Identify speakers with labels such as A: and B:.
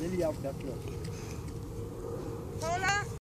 A: Ele ia ficar aqui, ó.